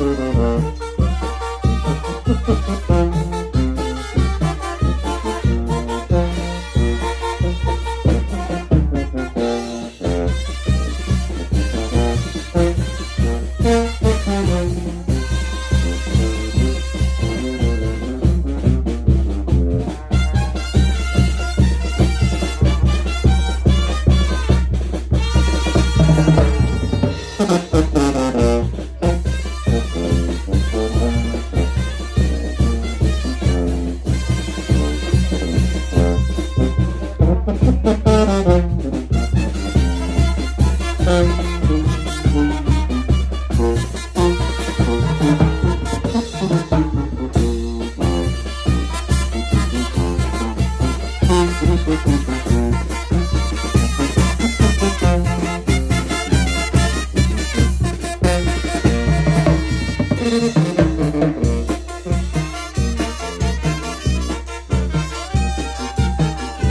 フフフフ。Thank